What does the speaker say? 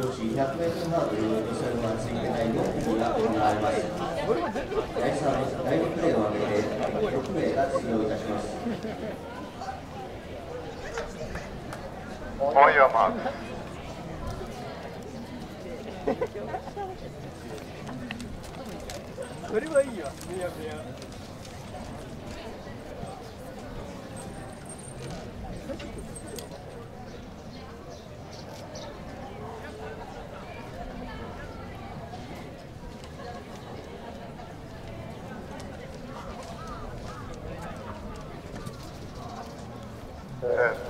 女子 100m ハードル予選は続いて第4組が行われます第3第2プレーを挙げて6名が出場いたします On your mark. それはいいよ、みやみ嗯